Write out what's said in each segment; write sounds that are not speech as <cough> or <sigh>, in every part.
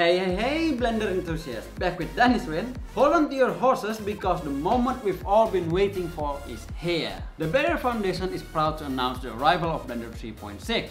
Hey, hey, hey, Blender enthusiasts! Back with Danish Win. Hold on to your horses because the moment we've all been waiting for is here. The Blender Foundation is proud to announce the arrival of Blender 3.6.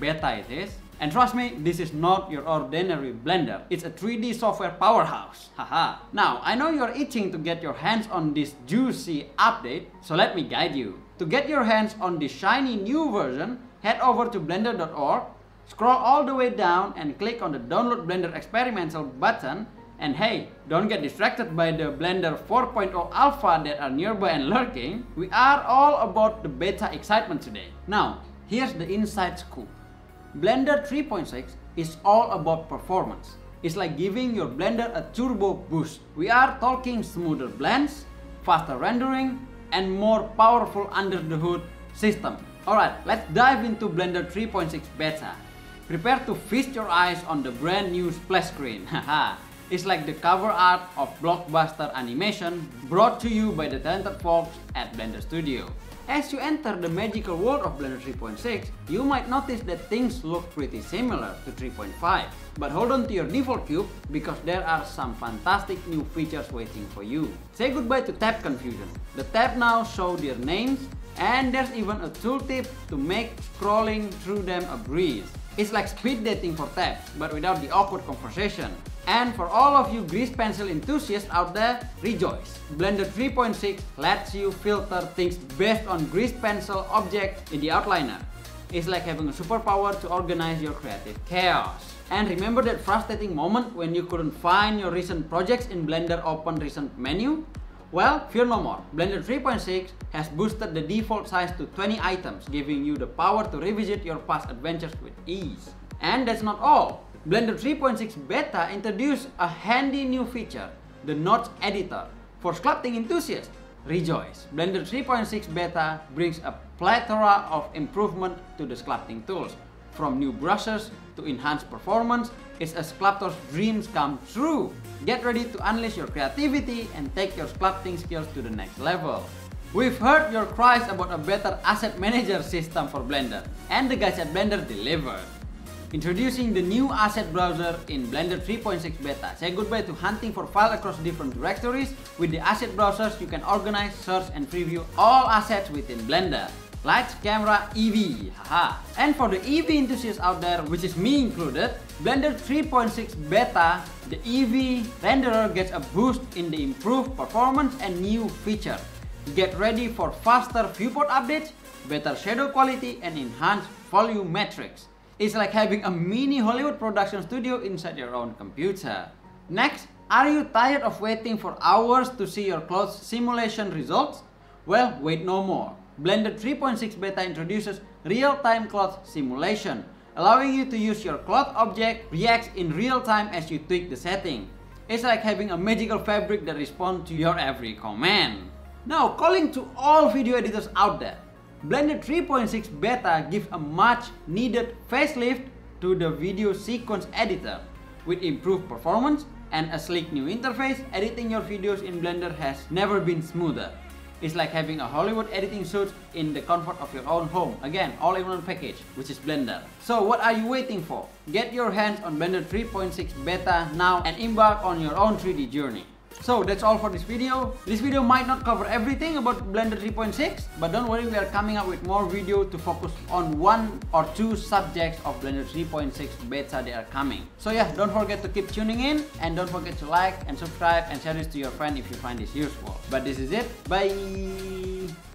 Beta it is. And trust me, this is not your ordinary Blender. It's a 3D software powerhouse. Haha. now, I know you're itching to get your hands on this juicy update, so let me guide you. To get your hands on this shiny new version, head over to blender.org Scroll all the way down and click on the Download Blender Experimental button and hey, don't get distracted by the Blender 4.0 alpha that are nearby and lurking. We are all about the beta excitement today. Now, here's the inside scoop. Blender 3.6 is all about performance. It's like giving your Blender a turbo boost. We are talking smoother blends, faster rendering, and more powerful under the hood system. Alright, let's dive into Blender 3.6 beta. Prepare to feast your eyes on the brand new splash screen. <laughs> it's like the cover art of blockbuster animation brought to you by the talented folks at Blender Studio. As you enter the magical world of Blender 3.6, you might notice that things look pretty similar to 3.5. But hold on to your default cube because there are some fantastic new features waiting for you. Say goodbye to tab confusion. The tab now show their names and there's even a tooltip to make scrolling through them a breeze. It's like speed dating for tabs, but without the awkward conversation. And for all of you grease pencil enthusiasts out there, rejoice! Blender 3.6 lets you filter things based on grease pencil objects in the outliner. It's like having a superpower to organize your creative chaos. And remember that frustrating moment when you couldn't find your recent projects in Blender Open Recent menu? Well, fear no more. Blender 3.6 has boosted the default size to 20 items, giving you the power to revisit your past adventures with ease. And that's not all. Blender 3.6 Beta introduced a handy new feature, the Notch Editor. For sculpting enthusiasts, rejoice! Blender 3.6 Beta brings a plethora of improvement to the sculpting tools, from new brushes to enhanced performance, it's a sculptor's dreams come true. Get ready to unleash your creativity and take your sculpting skills to the next level. We've heard your cries about a better asset manager system for Blender, and the guys at Blender delivered. Introducing the new asset browser in Blender 3.6 beta. Say goodbye to hunting for files across different directories. With the asset browsers, you can organize, search, and preview all assets within Blender. Lights, camera, Eevee. haha. And for the Eevee enthusiasts out there, which is me included, Blender 3.6 Beta, the Eevee renderer gets a boost in the improved performance and new feature. Get ready for faster viewport updates, better shadow quality, and enhanced volumetrics. It's like having a mini Hollywood production studio inside your own computer. Next, are you tired of waiting for hours to see your clothes simulation results? Well, wait no more. Blender 3.6 Beta introduces real-time cloth simulation, allowing you to use your cloth object reacts in real time as you tweak the setting. It's like having a magical fabric that responds to your every command. Now, calling to all video editors out there, Blender 3.6 Beta gives a much needed facelift to the video sequence editor. With improved performance and a sleek new interface, editing your videos in Blender has never been smoother. It's like having a Hollywood editing suite in the comfort of your own home. Again, all in one package, which is Blender. So what are you waiting for? Get your hands on Blender 3.6 Beta now and embark on your own 3D journey. So that's all for this video. This video might not cover everything about Blender 3.6, but don't worry, we are coming up with more video to focus on one or two subjects of Blender 3.6 beta that are coming. So yeah, don't forget to keep tuning in and don't forget to like and subscribe and share this to your friend if you find this useful. But this is it. Bye!